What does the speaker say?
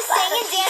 to sing and dance.